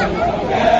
Yeah.